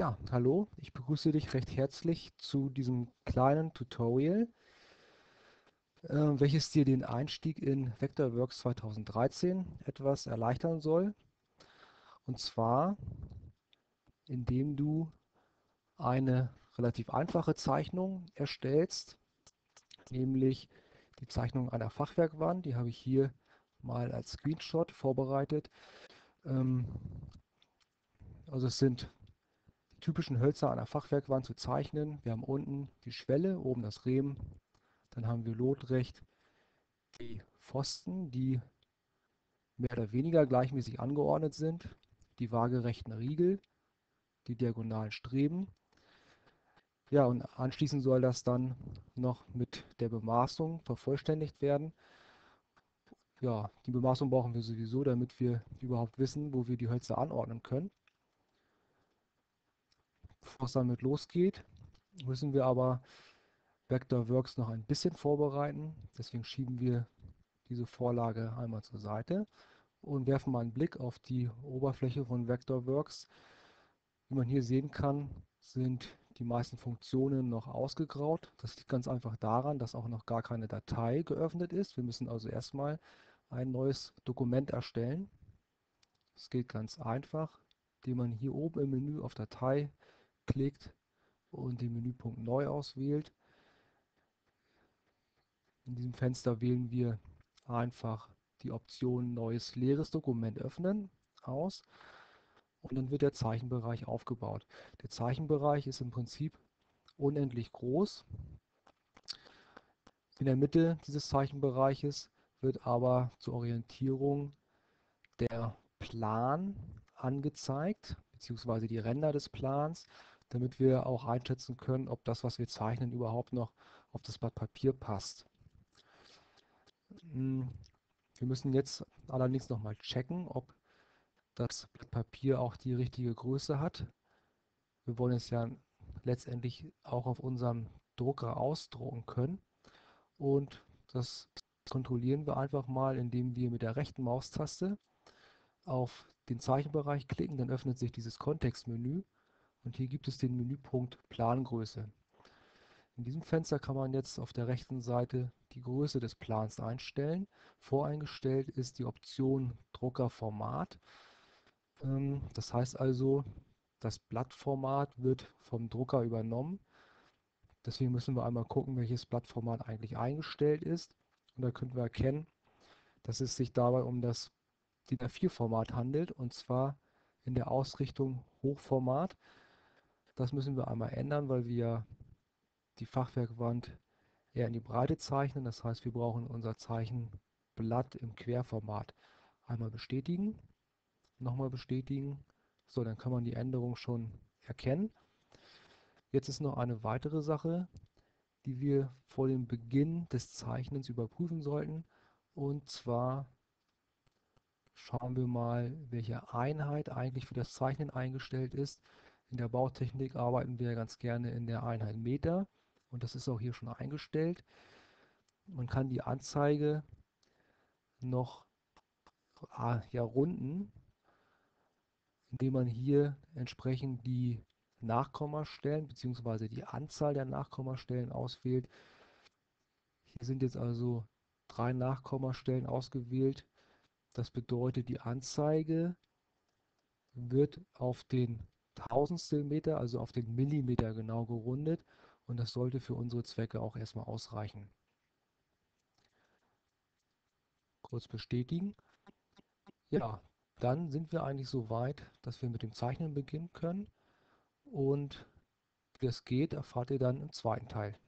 Ja, hallo, ich begrüße dich recht herzlich zu diesem kleinen Tutorial, äh, welches dir den Einstieg in Vectorworks 2013 etwas erleichtern soll. Und zwar, indem du eine relativ einfache Zeichnung erstellst, nämlich die Zeichnung einer Fachwerkwand. Die habe ich hier mal als Screenshot vorbereitet. Ähm, also es sind typischen Hölzer einer Fachwerkwand zu zeichnen. Wir haben unten die Schwelle, oben das Rehm, dann haben wir lotrecht die Pfosten, die mehr oder weniger gleichmäßig angeordnet sind, die waagerechten Riegel, die diagonalen Streben. Ja, und anschließend soll das dann noch mit der Bemaßung vervollständigt werden. Ja, die Bemaßung brauchen wir sowieso, damit wir überhaupt wissen, wo wir die Hölzer anordnen können. Bevor es damit losgeht, müssen wir aber Vectorworks noch ein bisschen vorbereiten. Deswegen schieben wir diese Vorlage einmal zur Seite und werfen mal einen Blick auf die Oberfläche von Vectorworks. Wie man hier sehen kann, sind die meisten Funktionen noch ausgegraut. Das liegt ganz einfach daran, dass auch noch gar keine Datei geöffnet ist. Wir müssen also erstmal ein neues Dokument erstellen. Das geht ganz einfach, indem man hier oben im Menü auf Datei klickt und den Menüpunkt Neu auswählt. In diesem Fenster wählen wir einfach die Option Neues leeres Dokument öffnen aus und dann wird der Zeichenbereich aufgebaut. Der Zeichenbereich ist im Prinzip unendlich groß. In der Mitte dieses Zeichenbereiches wird aber zur Orientierung der Plan angezeigt, beziehungsweise die Ränder des Plans, damit wir auch einschätzen können, ob das, was wir zeichnen, überhaupt noch auf das Blatt Papier passt. Hm, wir müssen jetzt allerdings nochmal checken, ob das Blatt Papier auch die richtige Größe hat. Wir wollen es ja letztendlich auch auf unserem Drucker ausdrucken können. Und das kontrollieren wir einfach mal, indem wir mit der rechten Maustaste auf den Zeichenbereich klicken. Dann öffnet sich dieses Kontextmenü und hier gibt es den Menüpunkt Plangröße. In diesem Fenster kann man jetzt auf der rechten Seite die Größe des Plans einstellen. Voreingestellt ist die Option Druckerformat. Ähm, das heißt also, das Blattformat wird vom Drucker übernommen. Deswegen müssen wir einmal gucken, welches Blattformat eigentlich eingestellt ist. Und da können wir erkennen, dass es sich dabei um das DIN A4-Format handelt, und zwar in der Ausrichtung Hochformat. Das müssen wir einmal ändern, weil wir die Fachwerkwand eher in die Breite zeichnen. Das heißt, wir brauchen unser Zeichenblatt im Querformat. Einmal bestätigen nochmal bestätigen. So, dann kann man die Änderung schon erkennen. Jetzt ist noch eine weitere Sache, die wir vor dem Beginn des Zeichnens überprüfen sollten. Und zwar schauen wir mal, welche Einheit eigentlich für das Zeichnen eingestellt ist. In der Bautechnik arbeiten wir ganz gerne in der Einheit Meter und das ist auch hier schon eingestellt. Man kann die Anzeige noch ah, ja, runden indem man hier entsprechend die Nachkommastellen bzw. die Anzahl der Nachkommastellen auswählt. Hier sind jetzt also drei Nachkommastellen ausgewählt. Das bedeutet, die Anzeige wird auf den Tausendstel Meter, also auf den Millimeter genau gerundet und das sollte für unsere Zwecke auch erstmal ausreichen. Kurz bestätigen. Ja, dann sind wir eigentlich so weit, dass wir mit dem Zeichnen beginnen können. Und wie das geht, erfahrt ihr dann im zweiten Teil.